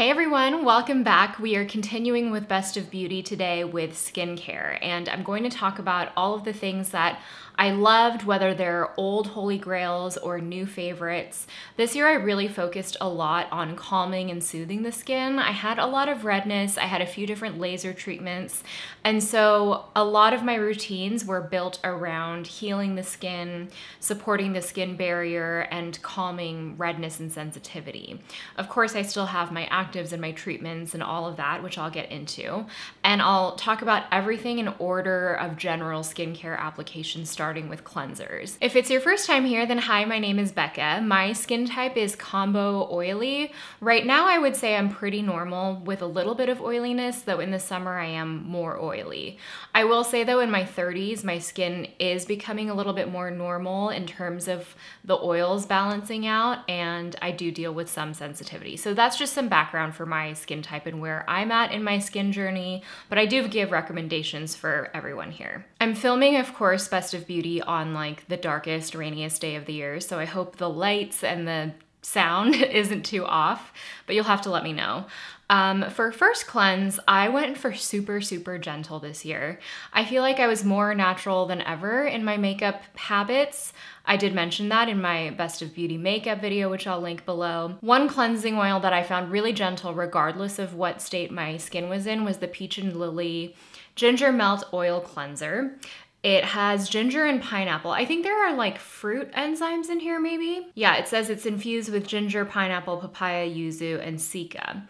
Hey everyone, welcome back. We are continuing with Best of Beauty today with skincare, and I'm going to talk about all of the things that I loved, whether they're old holy grails or new favorites. This year I really focused a lot on calming and soothing the skin. I had a lot of redness, I had a few different laser treatments, and so a lot of my routines were built around healing the skin, supporting the skin barrier, and calming redness and sensitivity. Of course, I still have my actives and my treatments and all of that, which I'll get into. And I'll talk about everything in order of general skincare applications starting starting with cleansers. If it's your first time here, then hi, my name is Bekah. My skin type is combo oily. Right now, I would say I'm pretty normal with a little bit of oiliness, though in the summer I am more oily. I will say though, in my 30s, my skin is becoming a little bit more normal in terms of the oils balancing out, and I do deal with some sensitivity. So that's just some background for my skin type and where I'm at in my skin journey, but I do give recommendations for everyone here. I'm filming, of course, Best of Beauty beauty on like the darkest, rainiest day of the year. So I hope the lights and the sound isn't too off, but you'll have to let me know. Um, for first cleanse, I went for super, super gentle this year. I feel like I was more natural than ever in my makeup habits. I did mention that in my Best of Beauty makeup video, which I'll link below. One cleansing oil that I found really gentle, regardless of what state my skin was in, was the Peach and Lily Ginger Melt Oil Cleanser. It has ginger and pineapple. I think there are like fruit enzymes in here, maybe. Yeah, it says it's infused with ginger, pineapple, papaya, yuzu, and cica.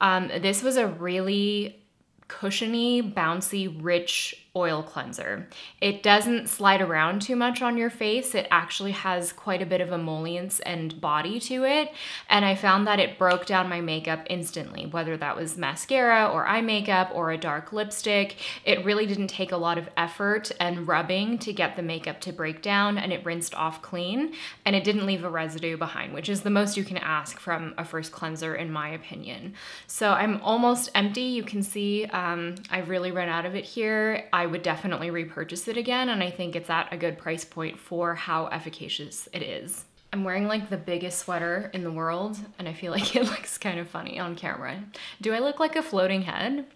Um, this was a really cushiony, bouncy, rich oil cleanser. It doesn't slide around too much on your face. It actually has quite a bit of emollients and body to it. And I found that it broke down my makeup instantly, whether that was mascara or eye makeup or a dark lipstick. It really didn't take a lot of effort and rubbing to get the makeup to break down and it rinsed off clean and it didn't leave a residue behind, which is the most you can ask from a first cleanser in my opinion. So I'm almost empty. You can see um, I've really run out of it here. I would definitely repurchase it again, and I think it's at a good price point for how efficacious it is. I'm wearing like the biggest sweater in the world, and I feel like it looks kind of funny on camera. Do I look like a floating head?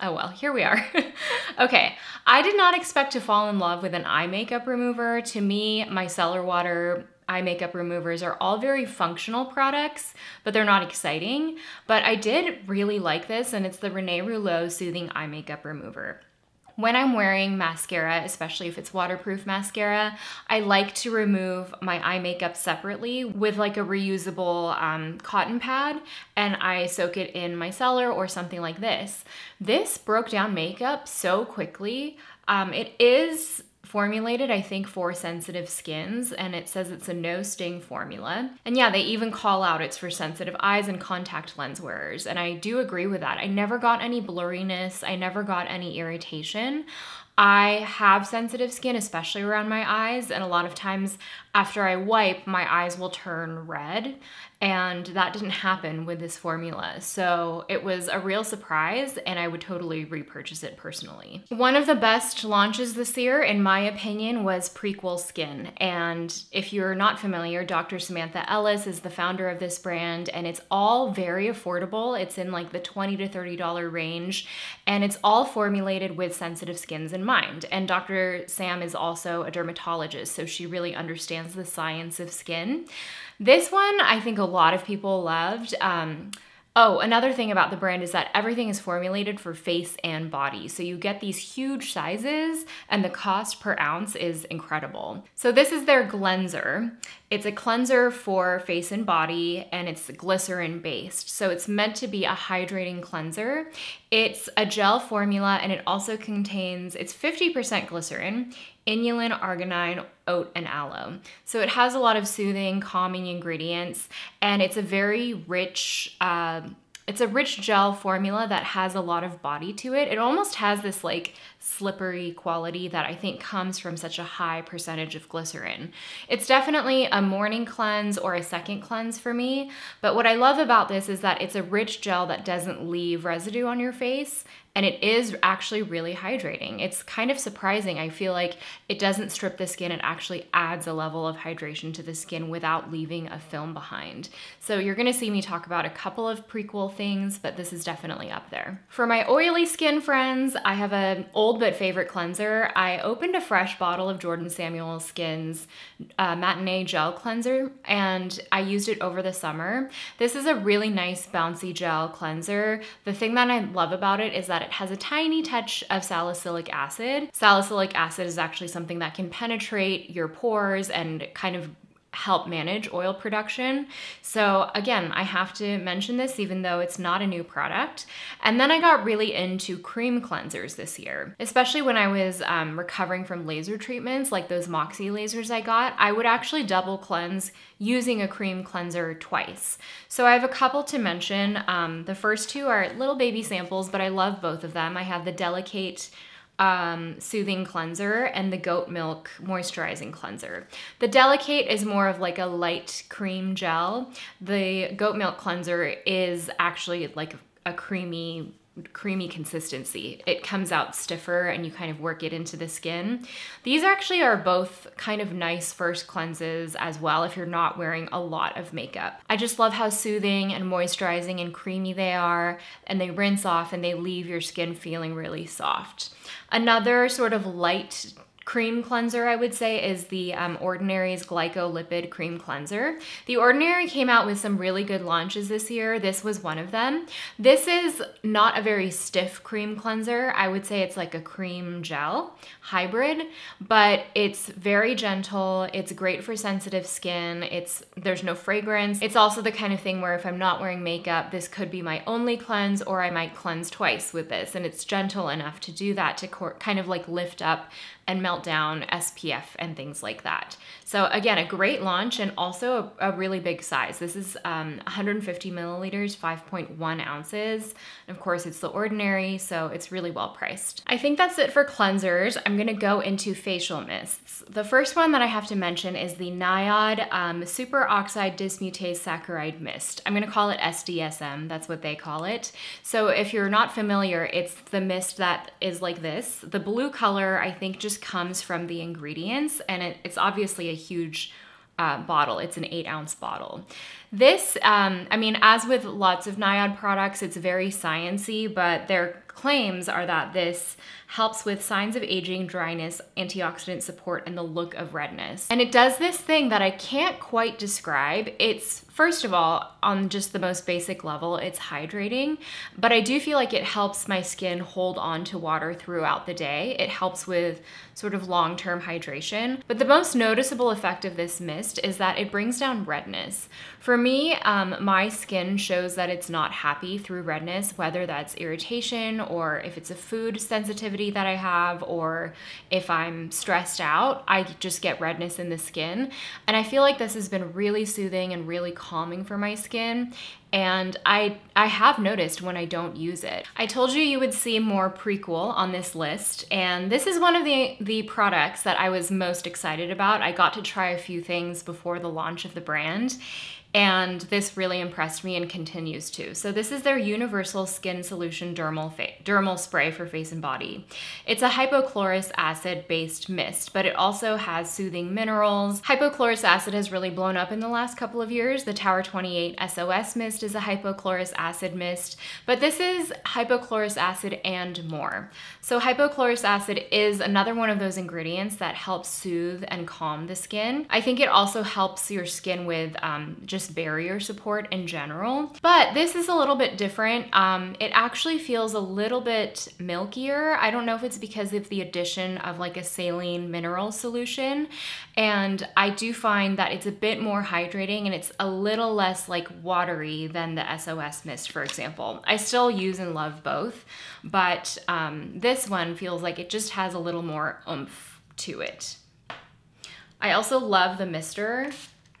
Oh well, here we are. okay, I did not expect to fall in love with an eye makeup remover. To me, micellar water eye makeup removers are all very functional products, but they're not exciting. But I did really like this, and it's the Renée Rouleau Soothing Eye Makeup Remover. When I'm wearing mascara, especially if it's waterproof mascara, I like to remove my eye makeup separately with like a reusable um, cotton pad and I soak it in micellar or something like this. This broke down makeup so quickly. Um, it is formulated, I think, for sensitive skins, and it says it's a no sting formula. And yeah, they even call out it's for sensitive eyes and contact lens wearers, and I do agree with that. I never got any blurriness, I never got any irritation. I have sensitive skin, especially around my eyes, and a lot of times after I wipe, my eyes will turn red and that didn't happen with this formula. So it was a real surprise and I would totally repurchase it personally. One of the best launches this year, in my opinion, was Prequel Skin. And if you're not familiar, Dr. Samantha Ellis is the founder of this brand and it's all very affordable. It's in like the 20 to $30 range and it's all formulated with sensitive skins in mind. And Dr. Sam is also a dermatologist, so she really understands the science of skin. This one, I think a lot of people loved. Um, Oh, another thing about the brand is that everything is formulated for face and body. So you get these huge sizes and the cost per ounce is incredible. So this is their Gleanser. It's a cleanser for face and body and it's glycerin based. So it's meant to be a hydrating cleanser. It's a gel formula and it also contains, it's 50% glycerin, inulin, arginine, oat, and aloe. So it has a lot of soothing, calming ingredients, and it's a very rich, uh, it's a rich gel formula that has a lot of body to it. It almost has this like slippery quality that I think comes from such a high percentage of glycerin. It's definitely a morning cleanse or a second cleanse for me, but what I love about this is that it's a rich gel that doesn't leave residue on your face and it is actually really hydrating. It's kind of surprising. I feel like it doesn't strip the skin, it actually adds a level of hydration to the skin without leaving a film behind. So you're gonna see me talk about a couple of Prequel things, but this is definitely up there. For my oily skin friends, I have an old but favorite cleanser. I opened a fresh bottle of Jordan Samuel Skin's uh, Matinee Gel Cleanser and I used it over the summer. This is a really nice bouncy gel cleanser. The thing that I love about it is that it has a tiny touch of salicylic acid. Salicylic acid is actually something that can penetrate your pores and kind of help manage oil production. So again, I have to mention this even though it's not a new product. And then I got really into cream cleansers this year, especially when I was um, recovering from laser treatments like those Moxi lasers I got. I would actually double cleanse using a cream cleanser twice. So I have a couple to mention. Um, the first two are little baby samples, but I love both of them. I have the DeliKate um, soothing cleanser and the goat milk moisturizing cleanser. The DeliKate is more of like a light cream gel. The goat milk cleanser is actually like a creamy creamy consistency. It comes out stiffer and you kind of work it into the skin. These actually are both kind of nice first cleanses as well if you're not wearing a lot of makeup. I just love how soothing and moisturizing and creamy they are and they rinse off and they leave your skin feeling really soft. Another sort of light cream cleanser, I would say, is the um, Ordinary's Glycolipid Cream Cleanser. The Ordinary came out with some really good launches this year. This was one of them. This is not a very stiff cream cleanser. I would say it's like a cream gel hybrid, but it's very gentle. It's great for sensitive skin. It's There's no fragrance. It's also the kind of thing where if I'm not wearing makeup, this could be my only cleanse or I might cleanse twice with this. And it's gentle enough to do that to kind of like lift up and melt down SPF and things like that. So again, a great launch and also a, a really big size. This is um, 150 milliliters, 5.1 ounces. And of course, it's the ordinary, so it's really well priced. I think that's it for cleansers. I'm gonna go into facial mists. The first one that I have to mention is the NIOD um, Superoxide Dismutase Saccharide Mist. I'm gonna call it SDSM, that's what they call it. So if you're not familiar, it's the mist that is like this. The blue color, I think, just comes from the ingredients and it, it's obviously a huge uh, bottle. It's an eight ounce bottle. This, um, I mean, as with lots of NIOD products, it's very sciency, but their claims are that this helps with signs of aging, dryness, antioxidant support, and the look of redness. And it does this thing that I can't quite describe. It's, first of all, on just the most basic level, it's hydrating, but I do feel like it helps my skin hold on to water throughout the day. It helps with sort of long-term hydration. But the most noticeable effect of this mist is that it brings down redness. For me, um, my skin shows that it's not happy through redness, whether that's irritation or if it's a food sensitivity sensitivity that I have or if I'm stressed out, I just get redness in the skin. And I feel like this has been really soothing and really calming for my skin and I I have noticed when I don't use it. I told you you would see more prequel on this list and this is one of the the products that I was most excited about. I got to try a few things before the launch of the brand and this really impressed me and continues to. So this is their Universal Skin Solution Dermal, dermal Spray for face and body. It's a hypochlorous acid-based mist, but it also has soothing minerals. Hypochlorous acid has really blown up in the last couple of years. The Tower 28 SOS mist is a hypochlorous acid mist, but this is hypochlorous acid and more. So hypochlorous acid is another one of those ingredients that helps soothe and calm the skin. I think it also helps your skin with um, just just barrier support in general. But this is a little bit different. Um, it actually feels a little bit milkier. I don't know if it's because of the addition of like a saline mineral solution. And I do find that it's a bit more hydrating and it's a little less like watery than the SOS mist, for example. I still use and love both, but um, this one feels like it just has a little more oomph to it. I also love the mister.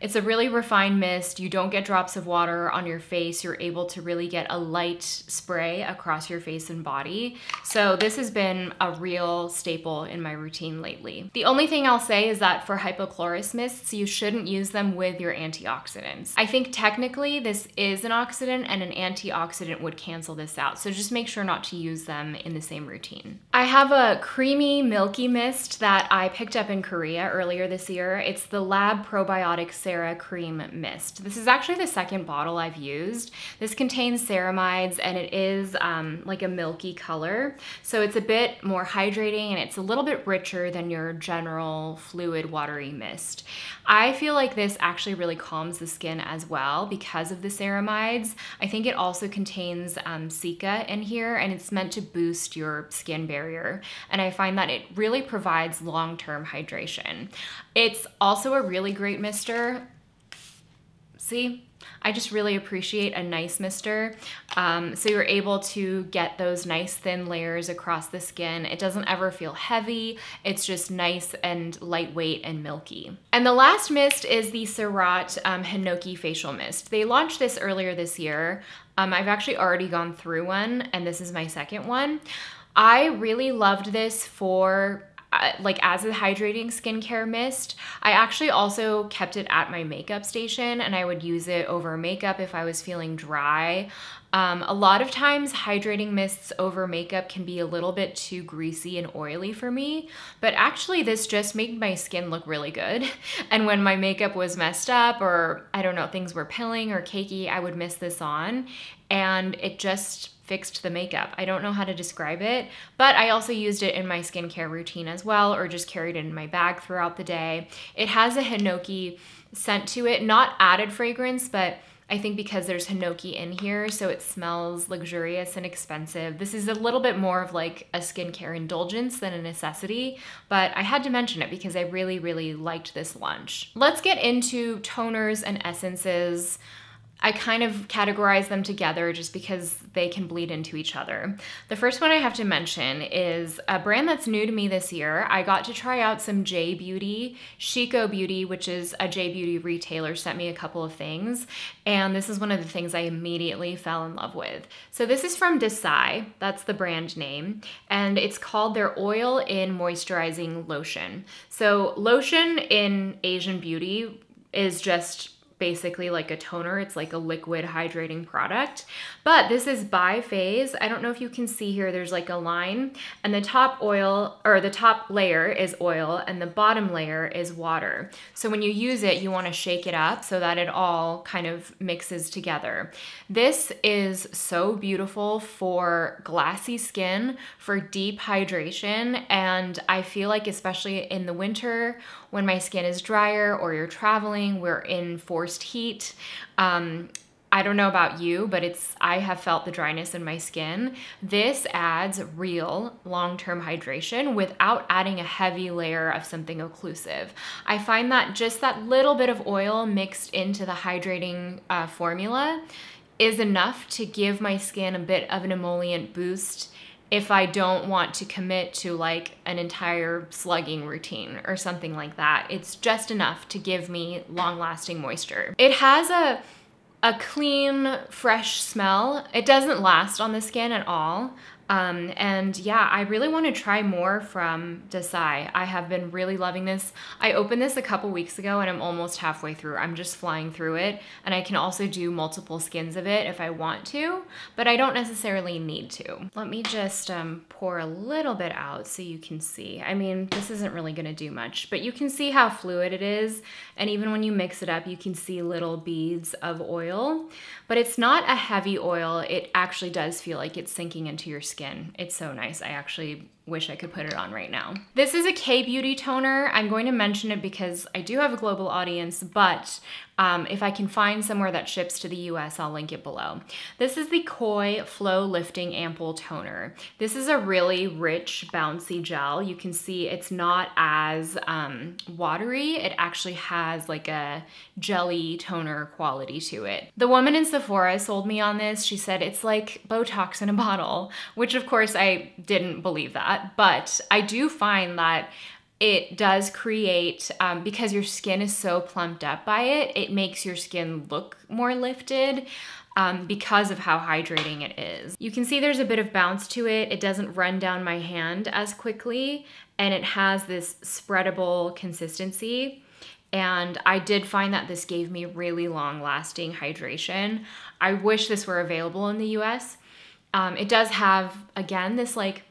It's a really refined mist. You don't get drops of water on your face. You're able to really get a light spray across your face and body. So this has been a real staple in my routine lately. The only thing I'll say is that for hypochlorous mists, you shouldn't use them with your antioxidants. I think technically this is an oxidant and an antioxidant would cancel this out. So just make sure not to use them in the same routine. I have a creamy milky mist that I picked up in Korea earlier this year. It's the Lab Prebiotic Cera Cream Mist. This is actually the second bottle I've used. This contains ceramides and it is um, like a milky color. So it's a bit more hydrating and it's a little bit richer than your general fluid watery mist. I feel like this actually really calms the skin as well because of the ceramides. I think it also contains um, cica in here and it's meant to boost your skin barrier. And I find that it really provides long-term hydration. It's also a really great mister. See, I just really appreciate a nice mister. Um, so you're able to get those nice thin layers across the skin. It doesn't ever feel heavy. It's just nice and lightweight and milky. And the last mist is the Surratt um, Hinoki Facial Mist. They launched this earlier this year. Um, I've actually already gone through one and this is my second one. I really loved this for like as a hydrating skincare mist. I actually also kept it at my makeup station and I would use it over makeup if I was feeling dry. Um, a lot of times, hydrating mists over makeup can be a little bit too greasy and oily for me, but actually, this just made my skin look really good. And when my makeup was messed up, or I don't know, things were pilling or cakey, I would miss this on, and it just fixed the makeup. I don't know how to describe it, but I also used it in my skincare routine as well, or just carried it in my bag throughout the day. It has a Hinoki scent to it, not added fragrance, but I think because there's Hinoki in here, so it smells luxurious and expensive. This is a little bit more of like a skincare indulgence than a necessity, but I had to mention it because I really, really liked this lunch. Let's get into toners and essences. I kind of categorize them together just because they can bleed into each other. The first one I have to mention is a brand that's new to me this year. I got to try out some J Beauty. Chico Beauty, which is a J Beauty retailer, sent me a couple of things, and this is one of the things I immediately fell in love with. So this is from Dassai, that's the brand name, and it's called their Oil in Moisturizing Lotion. So lotion in Asian beauty is just basically like a toner. It's like a liquid hydrating product. But this is biphase. I don't know if you can see here, there's like a line and the top oil or the top layer is oil and the bottom layer is water. So when you use it, you wanna shake it up so that it all kind of mixes together. This is so beautiful for glassy skin, for deep hydration. And I feel like especially in the winter when my skin is drier or you're traveling, we're in forced heat. Um, I don't know about you, but it's I have felt the dryness in my skin. This adds real long-term hydration without adding a heavy layer of something occlusive. I find that just that little bit of oil mixed into the hydrating uh, formula is enough to give my skin a bit of an emollient boost if I don't want to commit to like an entire slugging routine or something like that. It's just enough to give me long lasting moisture. It has a a clean, fresh smell. It doesn't last on the skin at all. Um, and yeah, I really want to try more from Dassai. I have been really loving this. I opened this a couple weeks ago and I'm almost halfway through. I'm just flying through it and I can also do multiple skins of it if I want to, but I don't necessarily need to. Let me just um, pour a little bit out so you can see. I mean, this isn't really gonna do much, but you can see how fluid it is. And even when you mix it up, you can see little beads of oil, but it's not a heavy oil. It actually does feel like it's sinking into your skin skin. It's so nice. I actually wish I could put it on right now. This is a K-Beauty toner. I'm going to mention it because I do have a global audience, but um, if I can find somewhere that ships to the US, I'll link it below. This is the KoY Flow Lifting Ampoule Toner. This is a really rich, bouncy gel. You can see it's not as um, watery. It actually has like a jelly toner quality to it. The woman in Sephora sold me on this. She said it's like Botox in a bottle, which of course I didn't believe that, but I do find that it does create, um, because your skin is so plumped up by it, it makes your skin look more lifted. Um, because of how hydrating it is. You can see there's a bit of bounce to it. It doesn't run down my hand as quickly and it has this spreadable consistency. And I did find that this gave me really long lasting hydration. I wish this were available in the US. Um, it does have, again, this like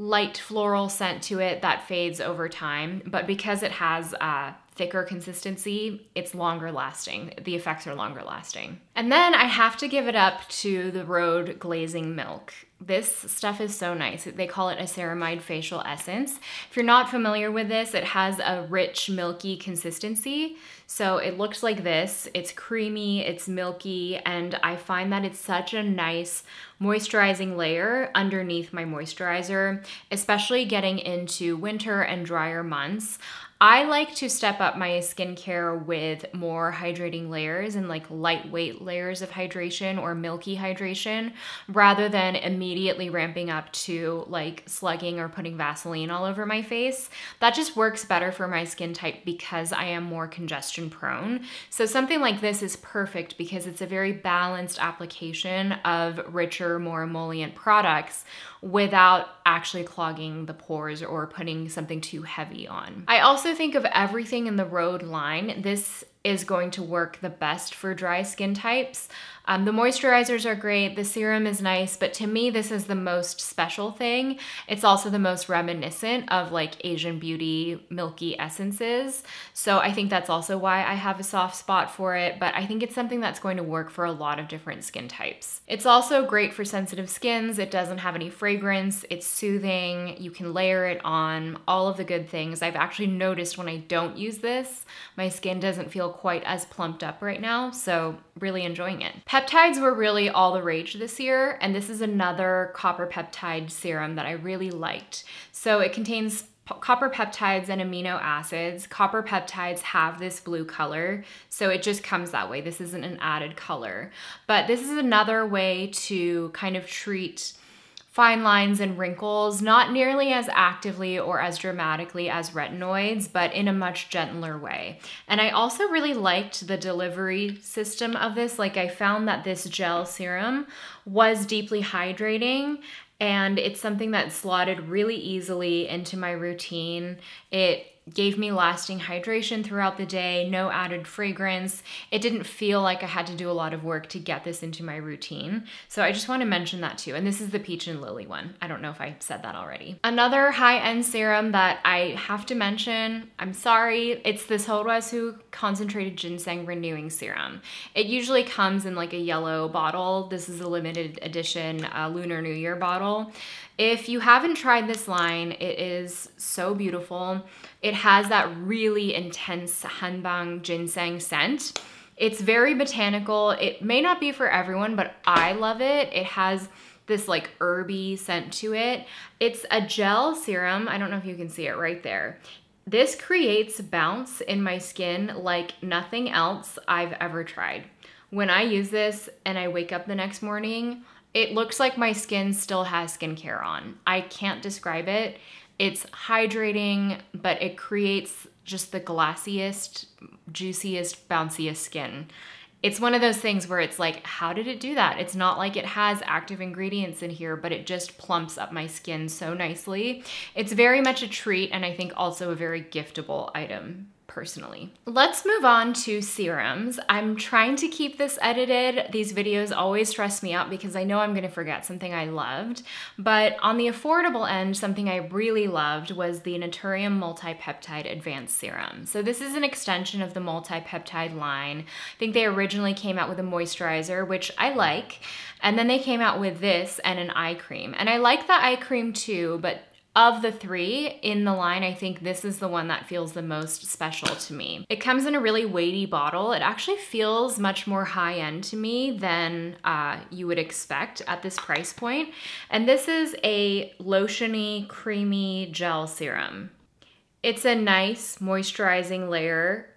light floral scent to it that fades over time, but because it has uh, thicker consistency, it's longer lasting. The effects are longer lasting. And then I have to give it up to the Rhode Glazing Milk. This stuff is so nice. They call it a ceramide facial essence. If you're not familiar with this, it has a rich, milky consistency. So it looks like this. It's creamy, it's milky, and I find that it's such a nice moisturizing layer underneath my moisturizer, especially getting into winter and drier months. I like to step up my skincare with more hydrating layers and like lightweight layers of hydration or milky hydration rather than immediately ramping up to like slugging or putting Vaseline all over my face. That just works better for my skin type because I am more congestion prone. So something like this is perfect because it's a very balanced application of richer, more emollient products without actually clogging the pores or putting something too heavy on. I also think of everything in the Rhode line. This is going to work the best for dry skin types. Um, the moisturizers are great, the serum is nice, but to me, this is the most special thing. It's also the most reminiscent of like Asian beauty milky essences. So I think that's also why I have a soft spot for it, but I think it's something that's going to work for a lot of different skin types. It's also great for sensitive skins. It doesn't have any fragrance, it's soothing, you can layer it on, all of the good things. I've actually noticed when I don't use this, my skin doesn't feel quite as plumped up right now, so really enjoying it. Peptides were really all the rage this year, and this is another copper peptide serum that I really liked. So it contains copper peptides and amino acids. Copper peptides have this blue color, so it just comes that way. This isn't an added color. But this is another way to kind of treat fine lines and wrinkles, not nearly as actively or as dramatically as retinoids, but in a much gentler way. And I also really liked the delivery system of this. Like, I found that this gel serum was deeply hydrating and it's something that slotted really easily into my routine. It gave me lasting hydration throughout the day, no added fragrance. It didn't feel like I had to do a lot of work to get this into my routine. So I just want to mention that too. And this is the Peach and Lily one. I don't know if I said that already. Another high-end serum that I have to mention, I'm sorry, it's this Sulwhasoo Concentrated Ginseng Renewing Serum. It usually comes in like a yellow bottle. This is a limited edition uh, Lunar New Year bottle. If you haven't tried this line, it is so beautiful. It has that really intense Hanbang ginseng scent. It's very botanical. It may not be for everyone, but I love it. It has this like herby scent to it. It's a gel serum. I don't know if you can see it right there. This creates bounce in my skin like nothing else I've ever tried. When I use this and I wake up the next morning, it looks like my skin still has skincare on. I can't describe it. It's hydrating, but it creates just the glassiest, juiciest, bounciest skin. It's one of those things where it's like, how did it do that? It's not like it has active ingredients in here, but it just plumps up my skin so nicely. It's very much a treat and I think also a very giftable item personally. Let's move on to serums. I'm trying to keep this edited. These videos always stress me out because I know I'm gonna forget something I loved. But on the affordable end, something I really loved was the Naturium Multipeptide Advanced Serum. So this is an extension of the multipeptide line. I think they originally came out with a moisturizer, which I like. And then they came out with this and an eye cream. And I like the eye cream too, but of the three in the line, I think this is the one that feels the most special to me. It comes in a really weighty bottle. It actually feels much more high end to me than uh, you would expect at this price point. And this is a lotiony, creamy gel serum. It's a nice moisturizing layer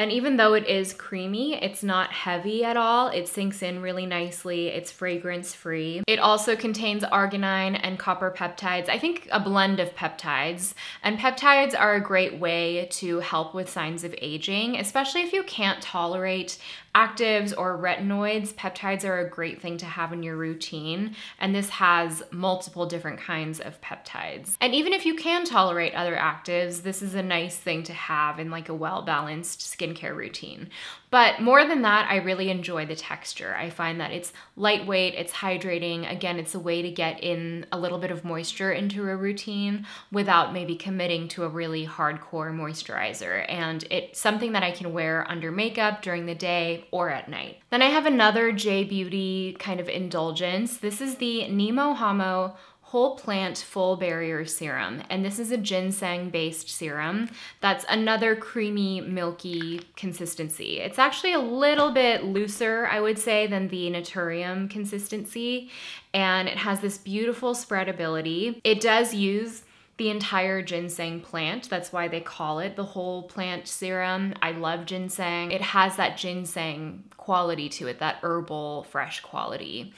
and even though it is creamy, it's not heavy at all. It sinks in really nicely. It's fragrance free. It also contains arginine and copper peptides. I think a blend of peptides. And peptides are a great way to help with signs of aging, especially if you can't tolerate actives or retinoids, peptides are a great thing to have in your routine, and this has multiple different kinds of peptides. And even if you can tolerate other actives, this is a nice thing to have in like a well-balanced skincare routine. But more than that, I really enjoy the texture. I find that it's lightweight, it's hydrating. Again, it's a way to get in a little bit of moisture into a routine without maybe committing to a really hardcore moisturizer. And it's something that I can wear under makeup during the day or at night. Then I have another J Beauty kind of indulgence. This is the Nemohamo whole plant full barrier serum. And this is a ginseng based serum that's another creamy, milky consistency. It's actually a little bit looser, I would say, than the Naturium consistency. And it has this beautiful spreadability. It does use the entire ginseng plant. That's why they call it the whole plant serum. I love ginseng. It has that ginseng quality to it, that herbal, fresh quality.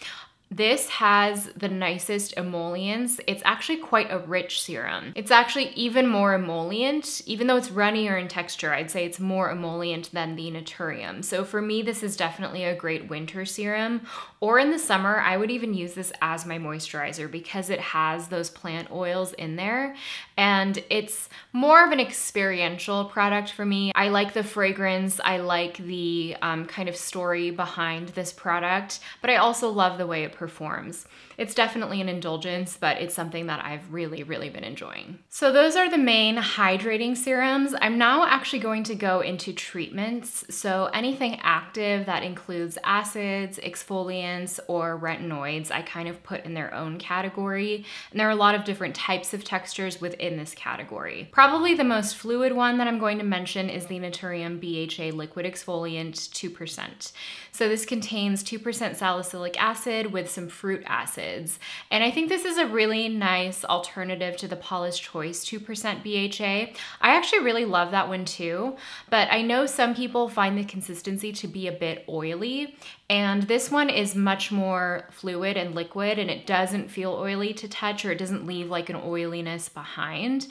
This has the nicest emollients. It's actually quite a rich serum. It's actually even more emollient, even though it's runnier in texture, I'd say it's more emollient than the Naturium. So for me, this is definitely a great winter serum. Or in the summer, I would even use this as my moisturizer because it has those plant oils in there. And it's more of an experiential product for me. I like the fragrance, I like the um, kind of story behind this product, but I also love the way it performs. It's definitely an indulgence, but it's something that I've really, really been enjoying. So those are the main hydrating serums. I'm now actually going to go into treatments. So anything active that includes acids, exfoliants, or retinoids, I kind of put in their own category. And there are a lot of different types of textures within this category. Probably the most fluid one that I'm going to mention is the Naturium BHA Liquid Exfoliant 2%. So this contains 2% salicylic acid with some fruit acids. And I think this is a really nice alternative to the Paula's Choice 2% BHA. I actually really love that one too, but I know some people find the consistency to be a bit oily. And this one is much more fluid and liquid and it doesn't feel oily to touch or it doesn't leave like an oiliness behind.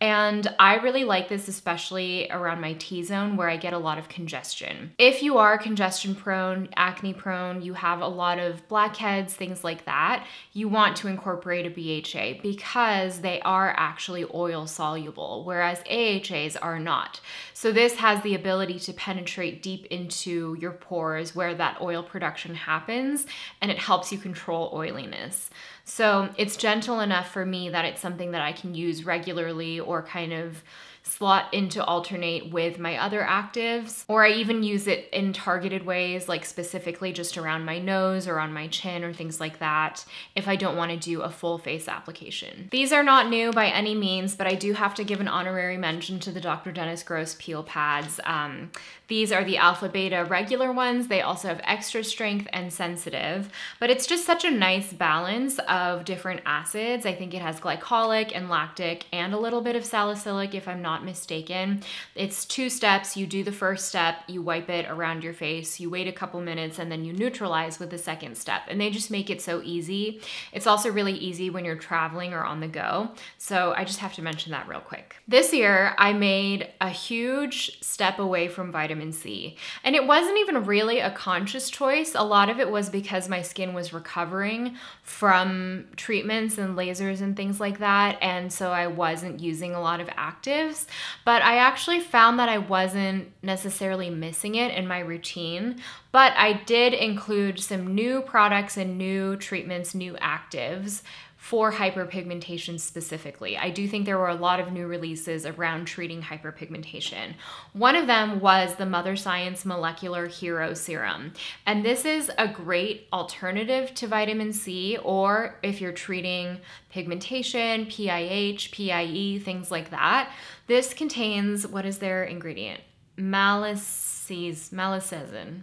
And I really like this, especially around my T zone where I get a lot of congestion. If you are congestion prone, acne prone, you have a lot of blackheads, things like that, you want to incorporate a BHA because they are actually oil soluble, whereas AHAs are not. So this has the ability to penetrate deep into your pores where that oil production happens and it helps you control oiliness. So it's gentle enough for me that it's something that I can use regularly or kind of slot into alternate with my other actives, or I even use it in targeted ways, like specifically just around my nose or on my chin or things like that, if I don't want to do a full face application. These are not new by any means, but I do have to give an honorary mention to the Dr. Dennis Gross peel pads. Um, these are the alpha beta regular ones. They also have extra strength and sensitive, but it's just such a nice balance of different acids. I think it has glycolic and lactic and a little bit of salicylic if I'm not mistaken. It's two steps. You do the first step, you wipe it around your face, you wait a couple minutes, and then you neutralize with the second step. And they just make it so easy. It's also really easy when you're traveling or on the go. So I just have to mention that real quick. This year, I made a huge step away from vitamin vitamin C. And it wasn't even really a conscious choice. A lot of it was because my skin was recovering from treatments and lasers and things like that. And so I wasn't using a lot of actives. But I actually found that I wasn't necessarily missing it in my routine. But I did include some new products and new treatments, new actives for hyperpigmentation specifically. I do think there were a lot of new releases around treating hyperpigmentation. One of them was the Mother Science Molecular Hero Serum. And this is a great alternative to vitamin C, or if you're treating pigmentation, PIH, PIE, things like that. This contains, what is their ingredient? Malices, malicezin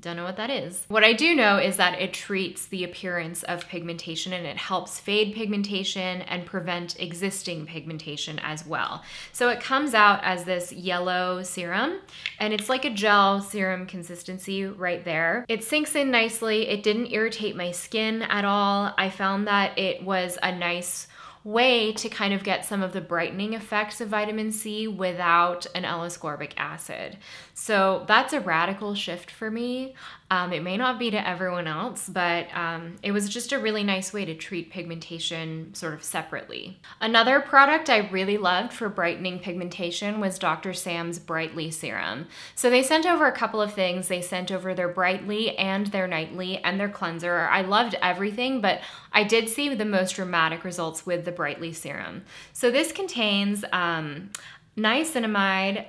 don't know what that is. What I do know is that it treats the appearance of pigmentation and it helps fade pigmentation and prevent existing pigmentation as well. So it comes out as this yellow serum and it's like a gel serum consistency right there. It sinks in nicely. It didn't irritate my skin at all. I found that it was a nice way to kind of get some of the brightening effects of vitamin C without an L-ascorbic acid. So that's a radical shift for me. Um, it may not be to everyone else, but um, it was just a really nice way to treat pigmentation sort of separately. Another product I really loved for brightening pigmentation was Dr. Sam's Brightly Serum. So they sent over a couple of things. They sent over their Brightly and their Nightly and their cleanser. I loved everything, but I did see the most dramatic results with the Brightly Serum. So this contains um, niacinamide,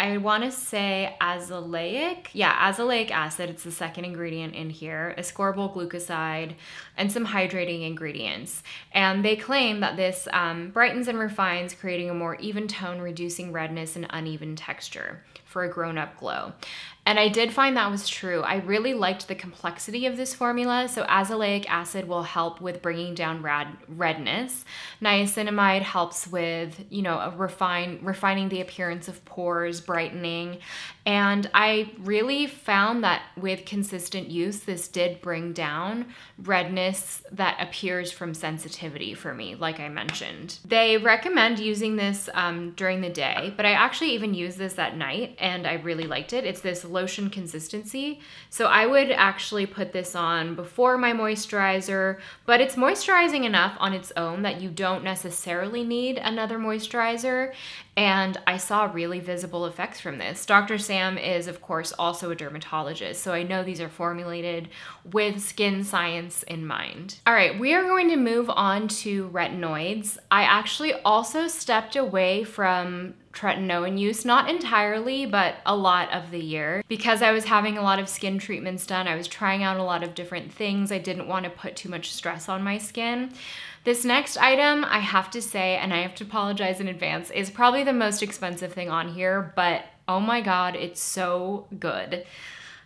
I want to say azelaic. Yeah, azelaic acid. It's the second ingredient in here, ascorbyl glucoside, and some hydrating ingredients. And they claim that this um, brightens and refines, creating a more even tone, reducing redness and uneven texture for a grown up glow. And I did find that was true. I really liked the complexity of this formula. So azelaic acid will help with bringing down rad redness. Niacinamide helps with, you know, refine refining the appearance of pores, brightening. And I really found that with consistent use, this did bring down redness that appears from sensitivity for me, like I mentioned. They recommend using this um, during the day, but I actually even use this at night and I really liked it. It's this lotion consistency. So I would actually put this on before my moisturizer, but it's moisturizing enough on its own that you don't necessarily need another moisturizer. And I saw really visible effects from this. Dr. Sam is, of course, also a dermatologist, so I know these are formulated with skin science in mind. All right, we are going to move on to retinoids. I actually also stepped away from tretinoin use, not entirely, but a lot of the year. Because I was having a lot of skin treatments done, I was trying out a lot of different things. I didn't want to put too much stress on my skin. This next item, I have to say, and I have to apologize in advance, is probably the most expensive thing on here, but oh my god, it's so good.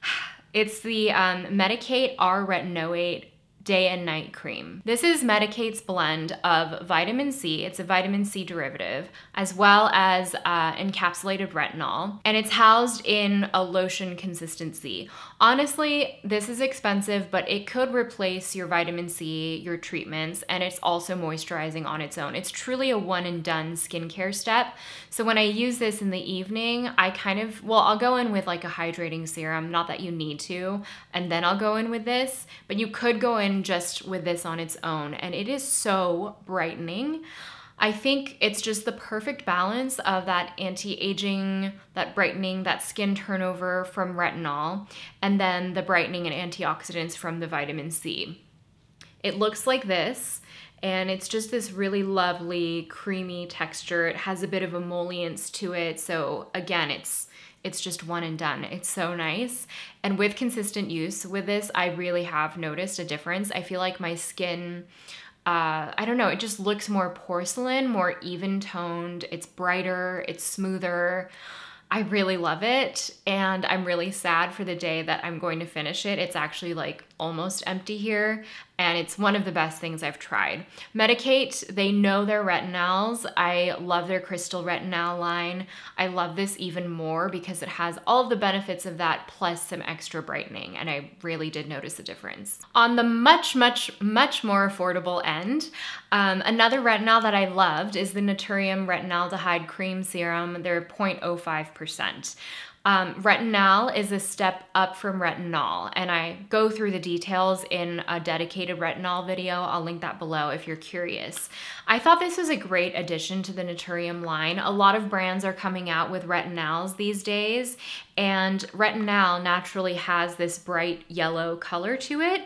It's the um, Medik8 R-Retinoate day and night cream. This is Medik8's blend of vitamin C, it's a vitamin C derivative, as well as uh, encapsulated retinol, and it's housed in a lotion consistency. Honestly, this is expensive, but it could replace your vitamin C, your treatments, and it's also moisturizing on its own. It's truly a one and done skincare step. So when I use this in the evening, I kind of, well, I'll go in with like a hydrating serum, not that you need to, and then I'll go in with this, but you could go in just with this on its own. And it is so brightening. I think it's just the perfect balance of that anti aging, that brightening, that skin turnover from retinol, and then the brightening and antioxidants from the vitamin C. It looks like this, and it's just this really lovely, creamy texture. It has a bit of emollients to it. So, again, it's it's just one and done. It's so nice. And with consistent use with this, I really have noticed a difference. I feel like my skin, uh, I don't know, it just looks more porcelain, more even toned. It's brighter, it's smoother. I really love it. And I'm really sad for the day that I'm going to finish it. It's actually like almost empty here and it's one of the best things I've tried. Medik8, they know their retinols. I love their Crystal Retinol line. I love this even more because it has all the benefits of that plus some extra brightening and I really did notice a difference. On the much, much, much more affordable end, um, another retinol that I loved is the Naturium Retinaldehyde Cream Serum. They're 0.05%. Um, retinol is a step up from retinol, and I go through the details in a dedicated retinol video. I'll link that below if you're curious. I thought this was a great addition to the Naturium line. A lot of brands are coming out with retinols these days, and retinol naturally has this bright yellow color to it.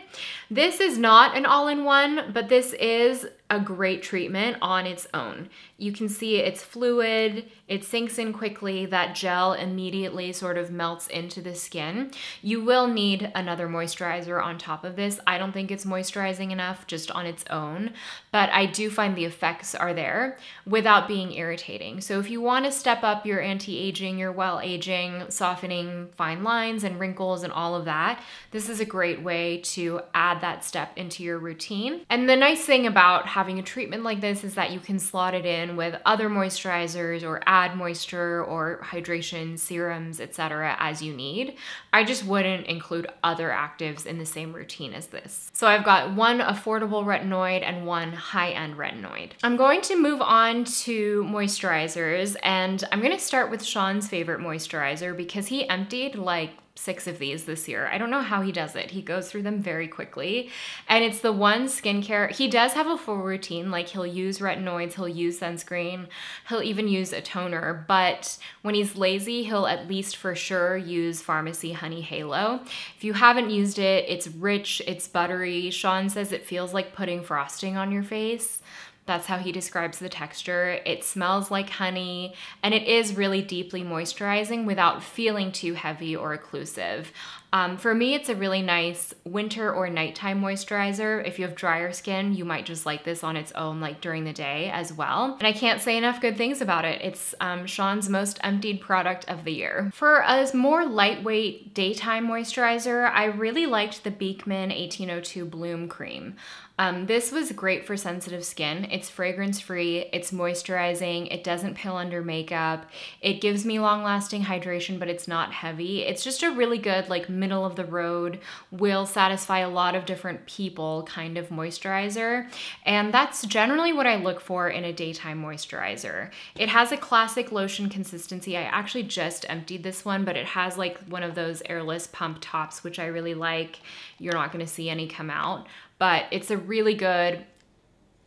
This is not an all-in-one, but this is a great treatment on its own. You can see it's fluid, it sinks in quickly, that gel immediately sort of melts into the skin. You will need another moisturizer on top of this. I don't think it's moisturizing enough just on its own, but I do find the effects are there without being irritating. So if you want to step up your anti-aging, your well-aging, softening fine lines and wrinkles and all of that, this is a great way to add that step into your routine. And the nice thing about having a treatment like this is that you can slot it in with other moisturizers or add moisture or hydration serums, etc. as you need. I just wouldn't include other actives in the same routine as this. So I've got one affordable retinoid and one high-end retinoid. I'm going to move on to moisturizers and I'm gonna start with Sean's favorite moisturizer because he emptied like six of these this year. I don't know how he does it. He goes through them very quickly. And it's the one skincare. He does have a full routine. Like he'll use retinoids, he'll use sunscreen, he'll even use a toner. But when he's lazy, he'll at least for sure use Farmacy Honey Halo. If you haven't used it, it's rich, it's buttery. Sean says it feels like putting frosting on your face. That's how he describes the texture. It smells like honey and it is really deeply moisturizing without feeling too heavy or occlusive. Um, for me, it's a really nice winter or nighttime moisturizer. If you have drier skin, you might just like this on its own, like during the day as well. And I can't say enough good things about it. It's um, Sean's most emptied product of the year. For a more lightweight daytime moisturizer, I really liked the Beekman 1802 Bloom Cream. Um, this was great for sensitive skin. It's fragrance free, it's moisturizing, it doesn't pill under makeup, it gives me long lasting hydration, but it's not heavy. It's just a really good, like, middle of the road, will satisfy a lot of different people kind of moisturizer. And that's generally what I look for in a daytime moisturizer. It has a classic lotion consistency. I actually just emptied this one, but it has like one of those airless pump tops, which I really like. You're not gonna see any come out but it's a really good,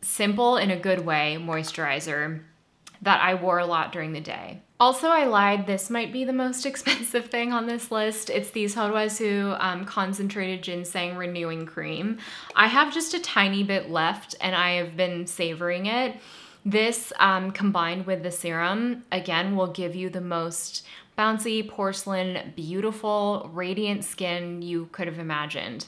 simple in a good way moisturizer that I wore a lot during the day. Also, I lied, this might be the most expensive thing on this list. It's the Sulwhasoo um, Concentrated Ginseng Renewing Cream. I have just a tiny bit left and I have been savoring it. This um, combined with the serum, again, will give you the most bouncy, porcelain, beautiful, radiant skin you could have imagined.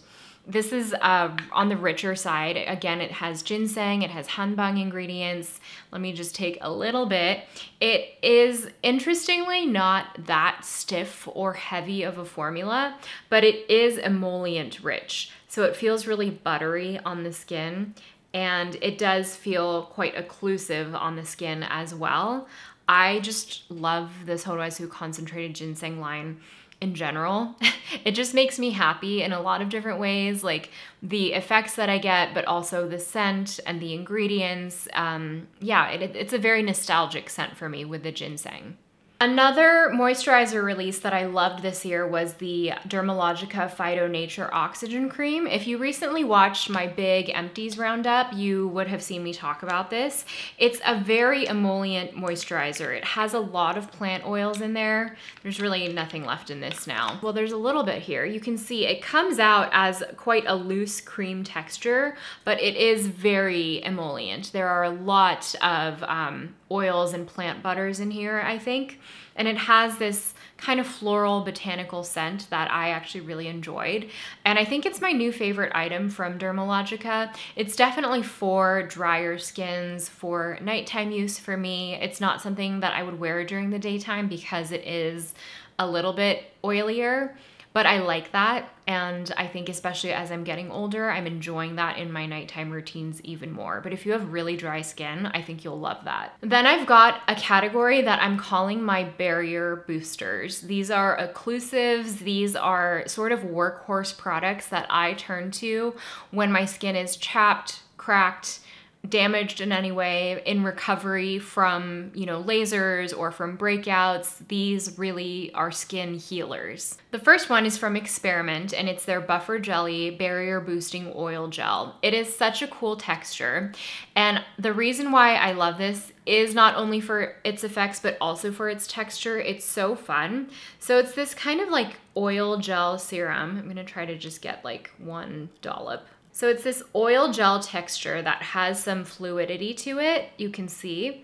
This is uh, on the richer side. Again, it has ginseng, it has hanbang ingredients. Let me just take a little bit. It is interestingly not that stiff or heavy of a formula, but it is emollient rich. So it feels really buttery on the skin and it does feel quite occlusive on the skin as well. I just love this Sulwhasoo concentrated ginseng line in general. it just makes me happy in a lot of different ways, like the effects that I get, but also the scent and the ingredients. Um, yeah, it, it's a very nostalgic scent for me with the ginseng. Another moisturizer release that I loved this year was the Dermalogica Phyto Nature Oxygen Cream. If you recently watched my big empties roundup, you would have seen me talk about this. It's a very emollient moisturizer. It has a lot of plant oils in there. There's really nothing left in this now. Well, there's a little bit here. You can see it comes out as quite a loose cream texture, but it is very emollient. There are a lot of um, oils and plant butters in here, I think. And it has this kind of floral botanical scent that I actually really enjoyed. And I think it's my new favorite item from Dermalogica. It's definitely for drier skins, for nighttime use for me. It's not something that I would wear during the daytime because it is a little bit oilier. But I like that. And I think, especially as I'm getting older, I'm enjoying that in my nighttime routines even more. But if you have really dry skin, I think you'll love that. Then I've got a category that I'm calling my barrier boosters. These are occlusives, these are sort of workhorse products that I turn to when my skin is chapped, cracked, damaged in any way in recovery from, you know, lasers or from breakouts, these really are skin healers. The first one is from Experiment and it's their Buffer Jelly Barrier Boosting Oil Gel. It is such a cool texture. And the reason why I love this is not only for its effects but also for its texture. It's so fun. So it's this kind of like oil gel serum. I'm gonna try to just get like one dollop so it's this oil gel texture that has some fluidity to it, you can see,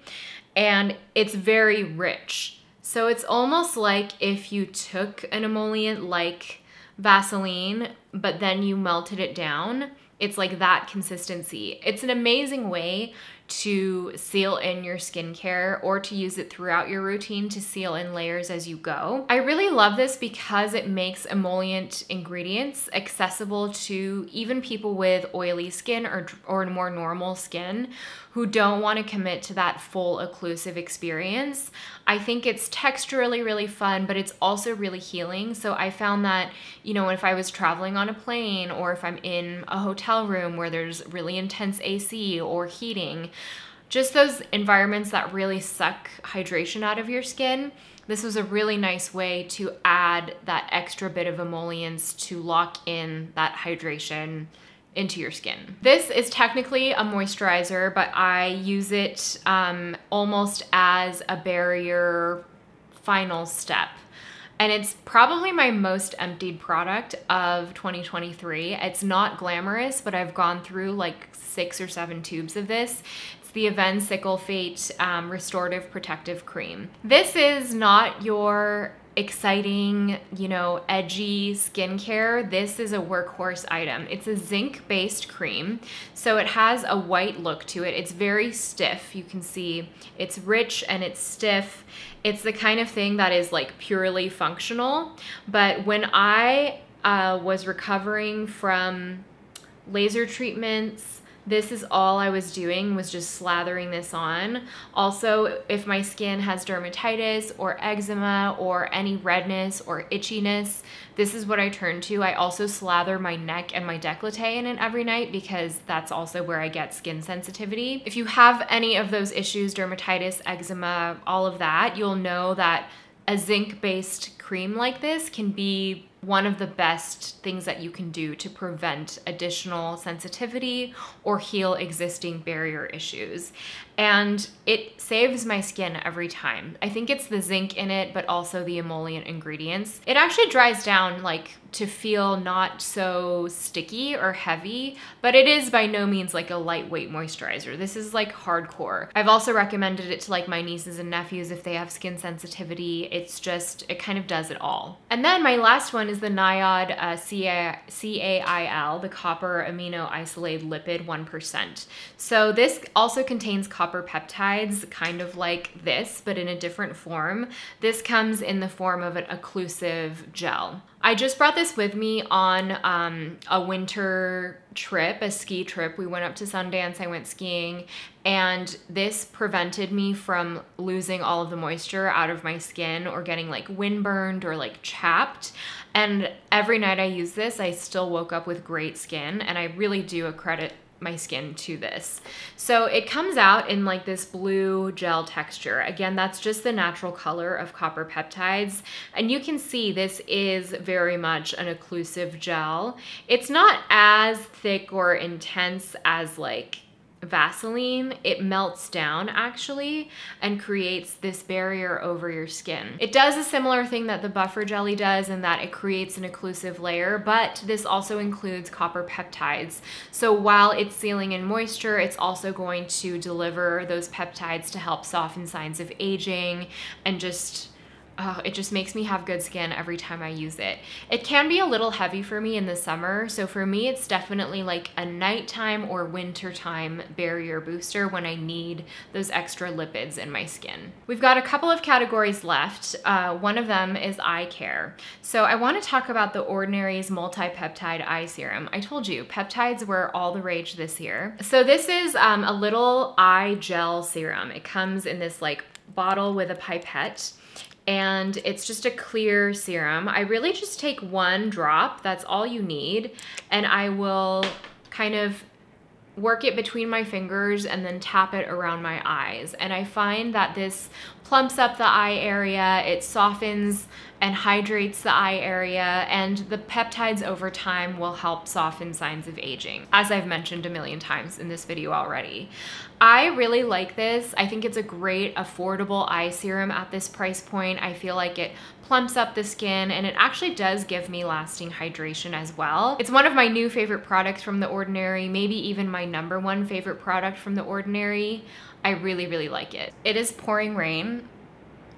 and it's very rich. So it's almost like if you took an emollient like Vaseline, but then you melted it down, it's like that consistency. It's an amazing way to seal in your skincare or to use it throughout your routine to seal in layers as you go. I really love this because it makes emollient ingredients accessible to even people with oily skin or, or more normal skin who don't want to commit to that full occlusive experience. I think it's texturally really fun, but it's also really healing. So I found that, you know, if I was traveling on a plane or if I'm in a hotel room where there's really intense AC or heating, just those environments that really suck hydration out of your skin, this was a really nice way to add that extra bit of emollients to lock in that hydration into your skin. This is technically a moisturizer, but I use it um, almost as a barrier final step. And it's probably my most emptied product of 2023. It's not glamorous, but I've gone through like six or seven tubes of this It's the Avène Cicalfate um, Restorative Protective Cream. This is not your exciting, you know, edgy skincare, this is a workhorse item. It's a zinc based cream, so it has a white look to it. It's very stiff. You can see it's rich and it's stiff. It's the kind of thing that is like purely functional. But when I uh, was recovering from laser treatments, this is all I was doing was just slathering this on. Also, if my skin has dermatitis or eczema or any redness or itchiness, this is what I turn to. I also slather my neck and my décolleté in it every night because that's also where I get skin sensitivity. If you have any of those issues, dermatitis, eczema, all of that, you'll know that a zinc-based cream like this can be one of the best things that you can do to prevent additional sensitivity or heal existing barrier issues. And it saves my skin every time. I think it's the zinc in it, but also the emollient ingredients. It actually dries down like to feel not so sticky or heavy, but it is by no means like a lightweight moisturizer. This is like hardcore. I've also recommended it to like my nieces and nephews if they have skin sensitivity. It's just, it kind of does it all. And then my last one is the NIOD uh, CAIL, the copper amino isolate lipid 1%. So this also contains copper peptides, kind of like this, but in a different form. This comes in the form of an occlusive gel. I just brought this with me on um, a winter trip, a ski trip. We went up to Sundance, I went skiing, and this prevented me from losing all of the moisture out of my skin or getting like windburned or like chapped. And every night I use this, I still woke up with great skin, and I really do accredit my skin to this. So it comes out in like this blue gel texture. Again, that's just the natural color of copper peptides. And you can see this is very much an occlusive gel. It's not as thick or intense as like Vaseline, it melts down actually and creates this barrier over your skin. It does a similar thing that the buffer jelly does in that it creates an occlusive layer, but this also includes copper peptides. So while it's sealing in moisture, it's also going to deliver those peptides to help soften signs of aging and just oh, it just makes me have good skin every time I use it. It can be a little heavy for me in the summer, so for me it's definitely like a nighttime or wintertime barrier booster when I need those extra lipids in my skin. We've got a couple of categories left. Uh, one of them is eye care. So I want to talk about the Ordinary's multi-peptide eye serum. I told you, peptides were all the rage this year. So this is um, a little eye gel serum. It comes in this like bottle with a pipette and it's just a clear serum. I really just take one drop, that's all you need, and I will kind of work it between my fingers and then tap it around my eyes. And I find that this plumps up the eye area, it softens and hydrates the eye area, and the peptides over time will help soften signs of aging, as I've mentioned a million times in this video already. I really like this. I think it's a great affordable eye serum at this price point. I feel like it plumps up the skin and it actually does give me lasting hydration as well. It's one of my new favorite products from The Ordinary, maybe even my number one favorite product from The Ordinary. I really, really like it. It is pouring rain.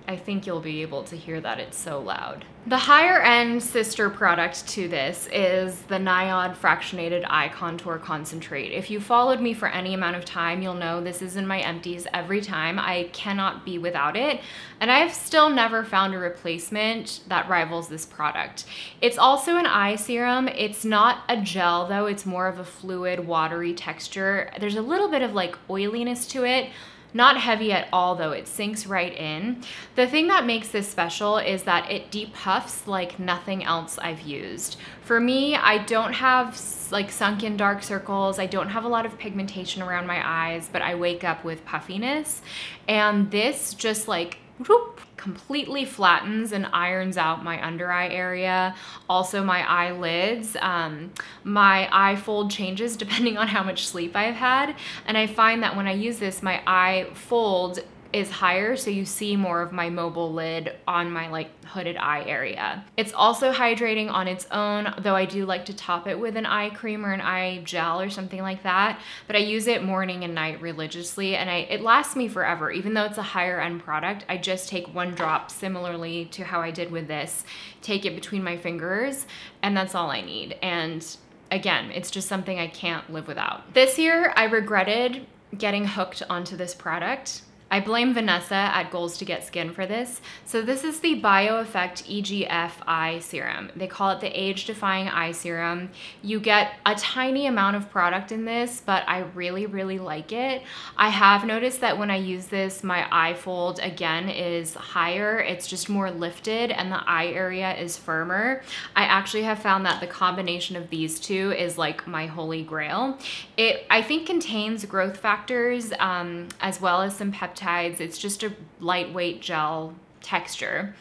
I think you'll be able to hear that it's so loud. The higher end sister product to this is the NIOD Fractionated Eye Contour Concentrate. If you followed me for any amount of time, you'll know this is in my empties every time. I cannot be without it. And I've still never found a replacement that rivals this product. It's also an eye serum. It's not a gel though, it's more of a fluid, watery texture. There's a little bit of like oiliness to it, Not heavy at all though, it sinks right in. The thing that makes this special is that it depuffs like nothing else I've used. For me, I don't have like sunken dark circles. I don't have a lot of pigmentation around my eyes, but I wake up with puffiness. And this just like whoop, completely flattens and irons out my under eye area. Also my eyelids. Um, my eye fold changes depending on how much sleep I've had. And I find that when I use this, my eye fold is higher so you see more of my mobile lid on my like hooded eye area. It's also hydrating on its own, though I do like to top it with an eye cream or an eye gel or something like that, but I use it morning and night religiously and I, it lasts me forever. Even though it's a higher end product, I just take one drop similarly to how I did with this, take it between my fingers and that's all I need. And again, it's just something I can't live without. This year, I regretted getting hooked onto this product. I blame Vanessa at Goals to Get Skin for this. So this is the BioEffect EGF Eye Serum. They call it the Age Defying Eye Serum. You get a tiny amount of product in this, but I really, really like it. I have noticed that when I use this, my eye fold again is higher. It's just more lifted and the eye area is firmer. I actually have found that the combination of these two is like my holy grail. It, I think, contains growth factors um, as well as some peptides peptides. It's just a lightweight gel texture.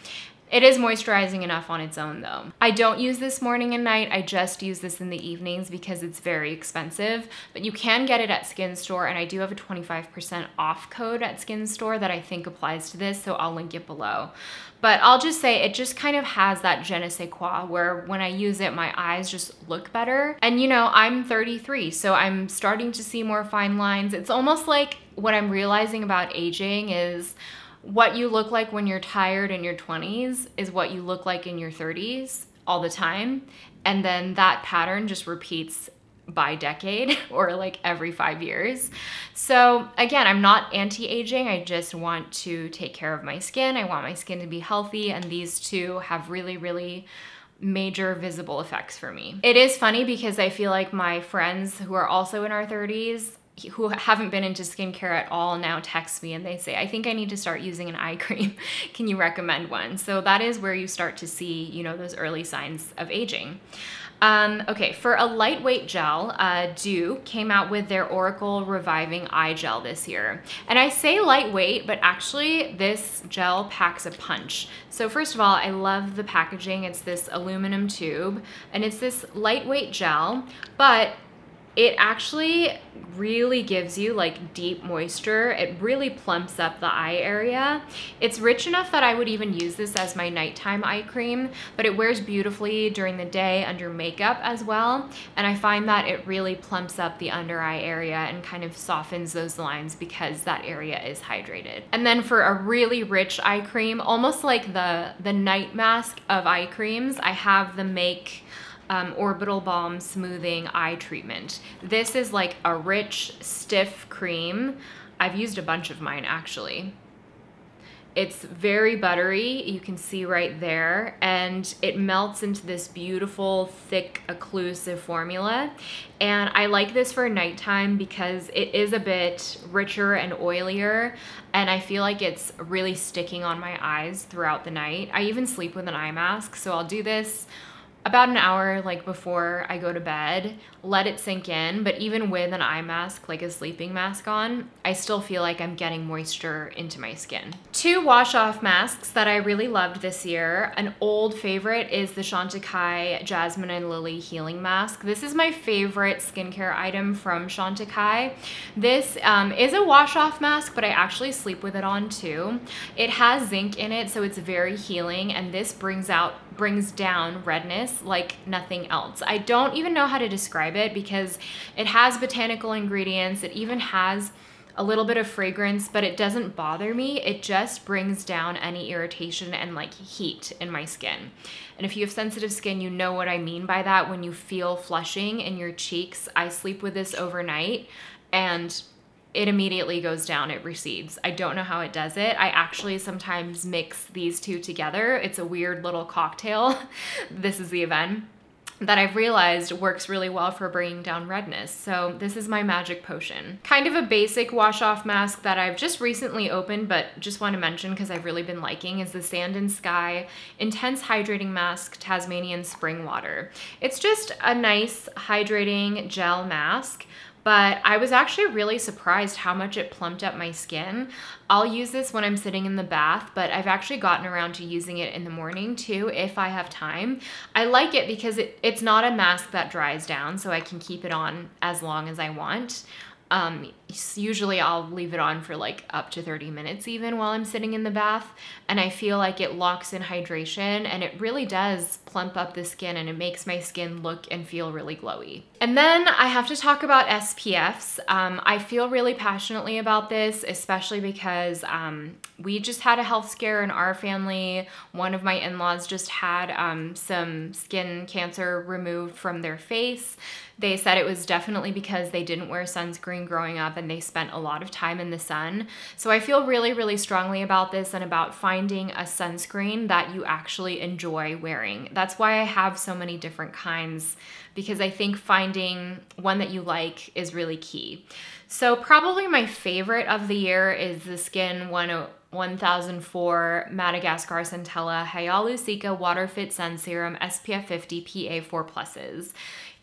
It is moisturizing enough on its own though. I don't use this morning and night. I just use this in the evenings because it's very expensive, but you can get it at Skin Store and I do have a 25% off code at Skin Store that I think applies to this, so I'll link it below. But I'll just say it just kind of has that je ne sais quoi where when I use it, my eyes just look better. And you know, I'm 33, so I'm starting to see more fine lines. It's almost like what I'm realizing about aging is what you look like when you're tired in your 20s is what you look like in your 30s all the time. And then that pattern just repeats by decade or like every five years. So again, I'm not anti-aging. I just want to take care of my skin. I want my skin to be healthy. And these two have really, really major visible effects for me. It is funny because I feel like my friends who are also in our 30s who haven't been into skincare at all now text me and they say, I think I need to start using an eye cream. Can you recommend one? So that is where you start to see, you know, those early signs of aging. Um, okay, for a lightweight gel, uh, Dieux came out with their Auracle Reviving Eye Gel this year. And I say lightweight, but actually this gel packs a punch. So first of all, I love the packaging. It's this aluminum tube and it's this lightweight gel, but it actually really gives you like deep moisture. It really plumps up the eye area. It's rich enough that I would even use this as my nighttime eye cream, but it wears beautifully during the day under makeup as well. And I find that it really plumps up the under eye area and kind of softens those lines because that area is hydrated. And then for a really rich eye cream, almost like the, the night mask of eye creams, I have the Make um, Orbital Balm Smoothing Eye Treatment. This is like a rich, stiff cream. I've used a bunch of mine actually. It's very buttery, you can see right there, and it melts into this beautiful, thick, occlusive formula. And I like this for nighttime because it is a bit richer and oilier, and I feel like it's really sticking on my eyes throughout the night. I even sleep with an eye mask, so I'll do this about an hour like before I go to bed, let it sink in, but even with an eye mask, like a sleeping mask on, I still feel like I'm getting moisture into my skin. Two wash off masks that I really loved this year. An old favorite is the Chantecaille Jasmine and Lily Healing Mask. This is my favorite skincare item from Chantecaille. This um, is a wash off mask, but I actually sleep with it on too. It has zinc in it, so it's very healing, and this brings out brings down redness like nothing else. I don't even know how to describe it because it has botanical ingredients. It even has a little bit of fragrance, but it doesn't bother me. It just brings down any irritation and like heat in my skin. And if you have sensitive skin, you know what I mean by that. When you feel flushing in your cheeks, I sleep with this overnight and it immediately goes down, it recedes. I don't know how it does it. I actually sometimes mix these two together. It's a weird little cocktail. this is the event. that I've realized works really well for bringing down redness. So this is my magic potion. Kind of a basic wash off mask that I've just recently opened, but just want to mention because I've really been liking is the Sand and Sky Intense Hydrating Mask Tasmanian Spring Water. It's just a nice hydrating gel mask but I was actually really surprised how much it plumped up my skin. I'll use this when I'm sitting in the bath, but I've actually gotten around to using it in the morning too if I have time. I like it because it, it's not a mask that dries down, so I can keep it on as long as I want. Um, usually I'll leave it on for like up to 30 minutes even while I'm sitting in the bath and I feel like it locks in hydration and it really does plump up the skin and it makes my skin look and feel really glowy. And then I have to talk about SPFs. Um, I feel really passionately about this, especially because um, we just had a health scare in our family. One of my in-laws just had um, some skin cancer removed from their face. They said it was definitely because they didn't wear sunscreen growing up and they spent a lot of time in the sun. So I feel really, really strongly about this and about finding a sunscreen that you actually enjoy wearing. That's why I have so many different kinds because I think finding one that you like is really key. So probably my favorite of the year is the Skin 1004 Madagascar Centella Hyalucica Water Fit Sun Serum SPF 50 PA4 Pluses.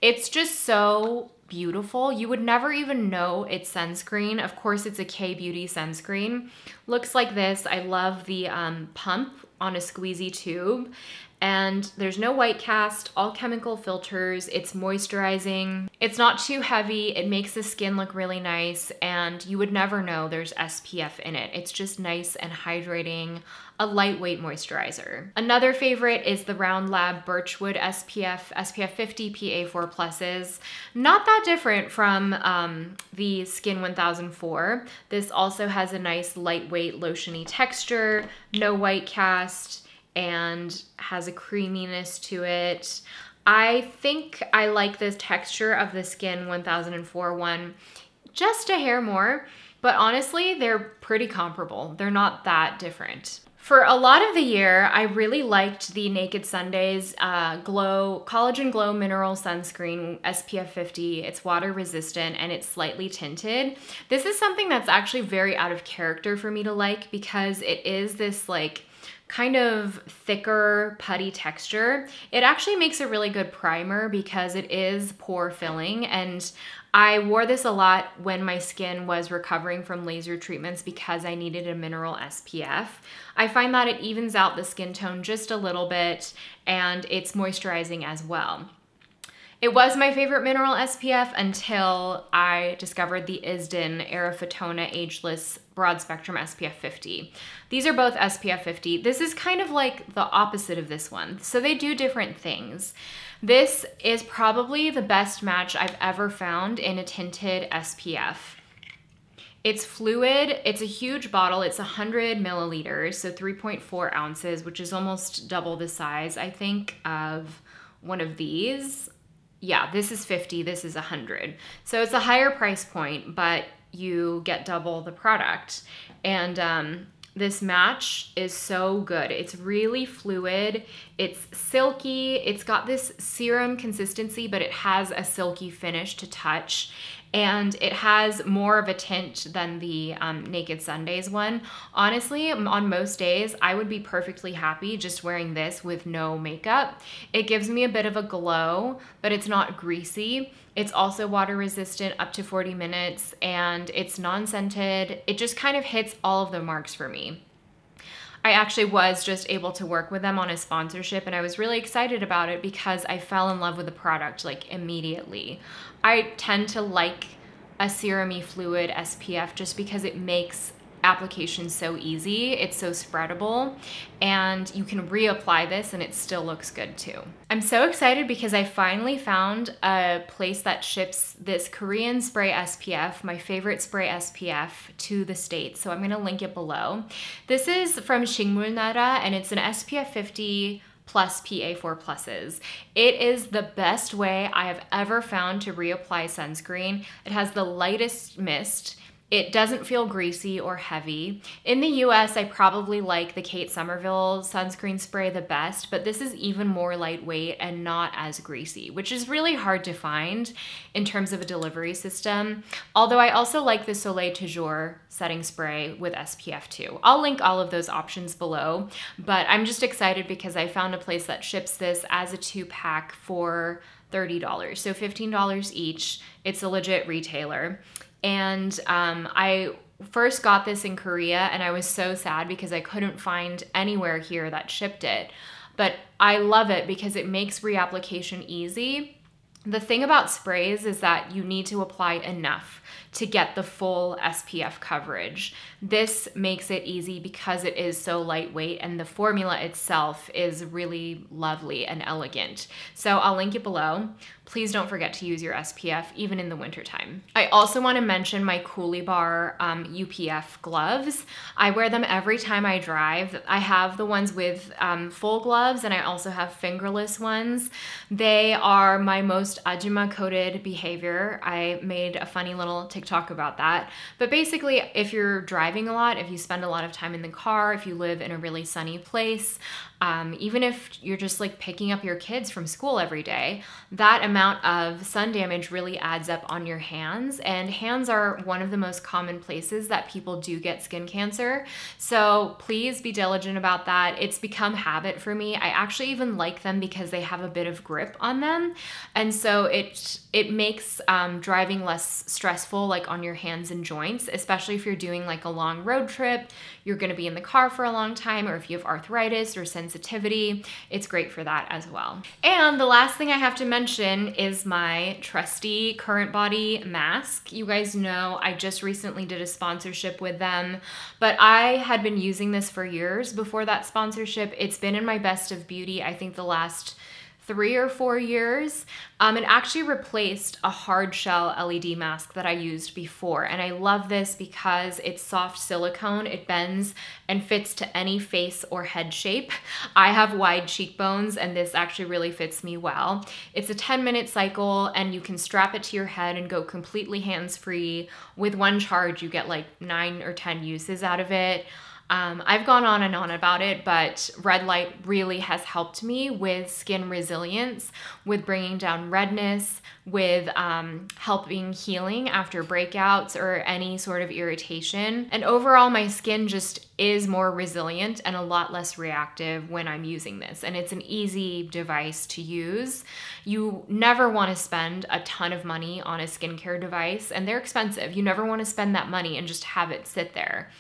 It's just so beautiful. You would never even know it's sunscreen. Of course, it's a K-Beauty sunscreen. Looks like this. I love the um, pump on a squeezy tube and there's no white cast, all chemical filters, it's moisturizing, it's not too heavy, it makes the skin look really nice, and you would never know there's SPF in it. It's just nice and hydrating, a lightweight moisturizer. Another favorite is the Round Lab Birchwood SPF, SPF 50 PA4 Pluses. Not that different from um, the Skin 1004. This also has a nice lightweight lotiony texture, no white cast, and has a creaminess to it. I think I like the texture of the Skin 1004 one just a hair more, but honestly, they're pretty comparable. They're not that different. For a lot of the year, I really liked the Naked Sundays uh, Glow Collagen Glow Mineral Sunscreen SPF 50. It's water resistant and it's slightly tinted. This is something that's actually very out of character for me to like because it is this like kind of thicker putty texture. It actually makes a really good primer because it is pore filling and I wore this a lot when my skin was recovering from laser treatments because I needed a mineral SPF. I find that it evens out the skin tone just a little bit and it's moisturizing as well. It was my favorite mineral SPF until I discovered the ISDIN Eryfotona Ageless Broad Spectrum SPF 50. These are both SPF 50. This is kind of like the opposite of this one. So they do different things. This is probably the best match I've ever found in a tinted SPF. It's fluid, it's a huge bottle, it's 100 milliliters, so 3.4 ounces, which is almost double the size, I think, of one of these yeah, this is 50, this is 100. So it's a higher price point, but you get double the product. And um, this match is so good. It's really fluid, it's silky, it's got this serum consistency, but it has a silky finish to touch and it has more of a tint than the um, Naked Sundays one. Honestly, on most days, I would be perfectly happy just wearing this with no makeup. It gives me a bit of a glow, but it's not greasy. It's also water resistant up to 40 minutes and it's non-scented. It just kind of hits all of the marks for me. I actually was just able to work with them on a sponsorship and I was really excited about it because I fell in love with the product like immediately. I tend to like a serumy fluid SPF just because it makes application so easy. It's so spreadable and you can reapply this and it still looks good too. I'm so excited because I finally found a place that ships this Korean spray SPF, my favorite spray SPF, to the States. So I'm gonna link it below. This is from Shingmulnara and it's an SPF 50 plus PA4 pluses. It is the best way I have ever found to reapply sunscreen. It has the lightest mist It doesn't feel greasy or heavy. In the US, I probably like the Kate Somerville sunscreen spray the best, but this is even more lightweight and not as greasy, which is really hard to find in terms of a delivery system. Although I also like the Soleil Toujours setting spray with SPF 2. I'll link all of those options below, but I'm just excited because I found a place that ships this as a two pack for $30. So $15 each. It's a legit retailer. And um, I first got this in Korea and I was so sad because I couldn't find anywhere here that shipped it. But I love it because it makes reapplication easy. The thing about sprays is that you need to apply enough to get the full SPF coverage. This makes it easy because it is so lightweight and the formula itself is really lovely and elegant. So I'll link it below please don't forget to use your SPF even in the wintertime. I also want to mention my Coolibar um, UPF gloves. I wear them every time I drive. I have the ones with um, full gloves and I also have fingerless ones. They are my most Ajuma coated behavior. I made a funny little TikTok about that. But basically, if you're driving a lot, if you spend a lot of time in the car, if you live in a really sunny place, um, even if you're just like picking up your kids from school every day, that amount of sun damage really adds up on your hands. And hands are one of the most common places that people do get skin cancer. So please be diligent about that. It's become habit for me. I actually even like them because they have a bit of grip on them. And so it it makes um, driving less stressful like on your hands and joints, especially if you're doing like a long road trip, you're gonna be in the car for a long time, or if you have arthritis or sensitivity, it's great for that as well. And the last thing I have to mention is my trusty Current Body mask. You guys know I just recently did a sponsorship with them, but I had been using this for years before that sponsorship. It's been in my best of beauty, I think the last three or four years. Um, it actually replaced a hard shell LED mask that I used before. And I love this because it's soft silicone, it bends and fits to any face or head shape. I have wide cheekbones and this actually really fits me well. It's a 10 minute cycle and you can strap it to your head and go completely hands free. With one charge, you get like nine or 10 uses out of it. Um, I've gone on and on about it, but red light really has helped me with skin resilience, with bringing down redness, with um, helping healing after breakouts or any sort of irritation. And overall, my skin just is more resilient and a lot less reactive when I'm using this. And it's an easy device to use. You never want to spend a ton of money on a skincare device, and they're expensive. You never want to spend that money and just have it sit there.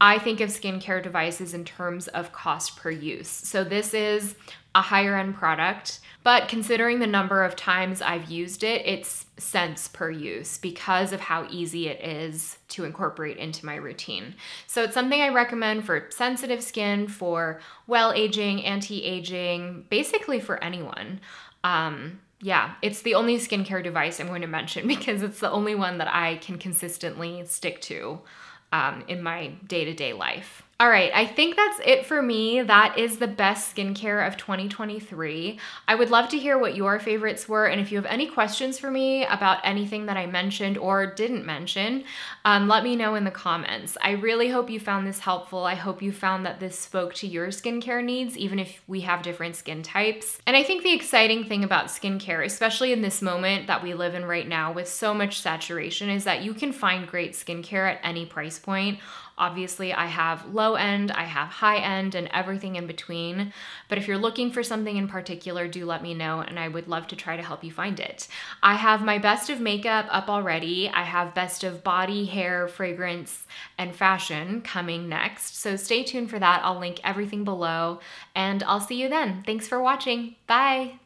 I think of skincare devices in terms of cost per use. So this is a higher end product, but considering the number of times I've used it, it's cents per use because of how easy it is to incorporate into my routine. So it's something I recommend for sensitive skin, for well aging, anti aging, basically for anyone. Um, yeah, it's the only skincare device I'm going to mention because it's the only one that I can consistently stick to um, in my day to day life. All right, I think that's it for me. That is the best skincare of 2023. I would love to hear what your favorites were, and if you have any questions for me about anything that I mentioned or didn't mention, um, let me know in the comments. I really hope you found this helpful. I hope you found that this spoke to your skincare needs, even if we have different skin types. And I think the exciting thing about skincare, especially in this moment that we live in right now with so much saturation, is that you can find great skincare at any price point Obviously, I have low end, I have high end, and everything in between. But if you're looking for something in particular, do let me know, and I would love to try to help you find it. I have my best of makeup up already. I have best of body, hair, fragrance, and fashion coming next. So stay tuned for that. I'll link everything below, and I'll see you then. Thanks for watching. Bye.